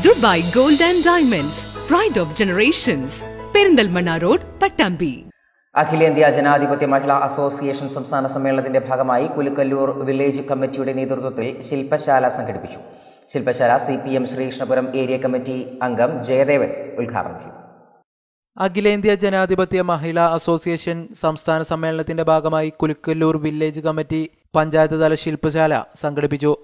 Dubai gold and diamonds pride of generations Perinthalmanna road Pattambi അഖിലേന്ത്യാ ജനാധിപത്യ മഹിളാ association സംസ്ഥാന സമ്മേളനത്തിന്റെ ഭാഗമായി കുലുക്കല്ലൂർ വില്ലേജ് കമ്മിറ്റിയുടെ നേതൃത്വത്തിൽ ശില്പശാല സംഘടിപ്പിച്ചു. ശില്പശാല C P M Sreekrishnapuram area committee അംഗം ജയദേവൻ ഉദ്ഘാടനം ചെയ്തു. അഖിലേന്ത്യാ ജനാധിപത്യ മഹിളാ അസോസിയേഷൻ സംസ്ഥാന സമ്മേളനത്തിന്റെ ഭാഗമായി കുലുക്കല്ലൂർ വില്ലേജ് കമ്മിറ്റി പഞ്ചായത്ത് തല ശില്പശാല സംഘടിപ്പിച്ചു.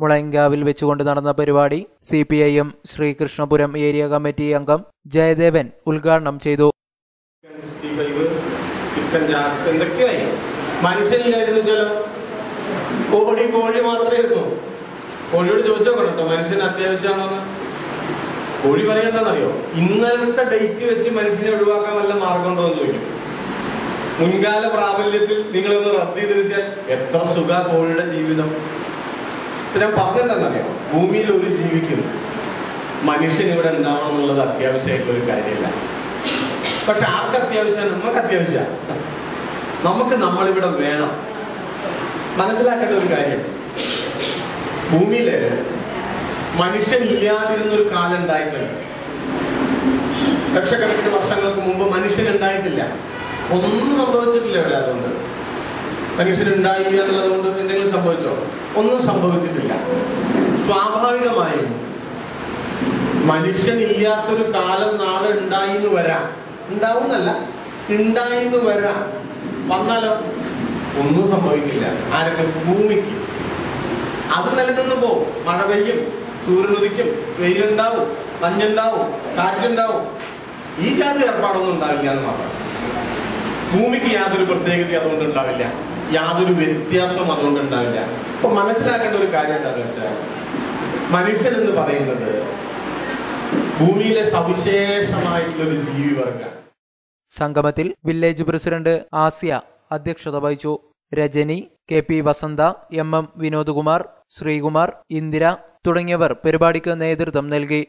മുളയങ്കാവിൽ വെച്ചുകൊണ്ട് നടന്ന പരിപാടി C P I M Sreekrishnapuram area committee അംഗം ജയദേവൻ ഉദ്ഘാടനം ചെയ്തു. മനുഷ്യനില്ലായിരുന്നു കോഴി കോഴി മാത്രമേ ഇരുന്നു കോഴിയോട് ചോദിച്ചോ കേട്ടോ മനുഷ്യന് അത്യാവശ്യമാണോന്ന്? കോഴി പറയാൻ എന്താണെന്നറിയോ ഇന്നലത്തെ ഡേറ്റ് വെച്ച് മനുഷ്യനെ ഒഴിവാക്കാൻ വല്ല മാർഗം ഉണ്ടോ എന്ന് ചോദിക്കും. മുൻകാല പ്രാബല്യത്തിൽ നിങ്ങളൊന്ന് റദ്ദ് ചെയ്തിരുത്തിയാൽ എത്ര സുഖ കോഴിയുടെ ജീവിതം. ഇപ്പൊ ഞാൻ പറഞ്ഞെന്താണെന്നറിയോ ഭൂമിയിൽ ഒരു ജീവിക്കുന്നു മനുഷ്യൻ ഇവിടെ ഉണ്ടാവണം എന്നുള്ളത് അത്യാവശ്യമായിട്ടുള്ള ഒരു കാര്യമല്ല. പക്ഷെ ആർക്ക് അത്യാവശ്യമാണ്? നമുക്ക് അത്യാവശ്യമാണ്. നമുക്ക് നമ്മളിവിടെ വേണം. മനസ്സിലാക്കേണ്ട ഒരു കാര്യം. ഭൂമിയിൽ മനുഷ്യൻ ഇല്ലാതിരുന്ന ഒരു കാലം ഉണ്ടായിട്ടുണ്ട്. ലക്ഷക്കണക്കിന് വർഷങ്ങൾക്ക് മുമ്പ് മനുഷ്യൻ ഉണ്ടായിട്ടില്ല. ഒന്നും സംഭവിച്ചിട്ടില്ല ഇവിടെ അതുകൊണ്ട്. മനുഷ്യൻ ഉണ്ടായില്ല എന്നുള്ളത് കൊണ്ട് സംഭവിച്ചോ? ഒന്നും സംഭവിച്ചിട്ടില്ല. സ്വാഭാവികമായും മനുഷ്യനില്ലാത്തൊരു കാലം നാളെ ഉണ്ടായി എന്ന് വരാം. ഉണ്ടാവുന്നല്ല ഉണ്ടായി എന്ന് വരാം. വന്നാലോ? ഒന്നും സംഭവിക്കില്ല. ആരൊക്കെ ഭൂമിക്ക്? അത് നിലനിന്ന് പോകും മഴ പെയ്യും സൂര്യനുദിക്കും വെയിലുണ്ടാവും മഞ്ഞുണ്ടാവും കാറ്റുണ്ടാവും. ഈ ജാതി ഏർപ്പാടൊന്നും ഉണ്ടാവില്ല എന്ന് മാത്രം. ഭൂമിക്ക് യാതൊരു പ്രത്യേകത അതുകൊണ്ട് ഉണ്ടാവില്ല. യാതൊരു വ്യത്യാസവും അതുകൊണ്ട് ഉണ്ടാവില്ല. അപ്പൊ മനസ്സിലാക്കേണ്ട ഒരു കാര്യം എന്താണെന്ന് വെച്ചാൽ മനുഷ്യൻ എന്ന് പറയുന്നത് ഭൂമിയിലെ സവിശേഷമായിട്ടുള്ള ഒരു ജീവിവർഗം സംഗമത്തിൽ വില്ലേജ് പ്രസിഡന്റ് ആസിയ അധ്യക്ഷത വഹിച്ചു. Rajani K P Vasantha M M Vinodkumar Sreekumar Indira തുടങ്ങിയവർ പരിപാടിക്ക് നേതൃത്വം നൽകി.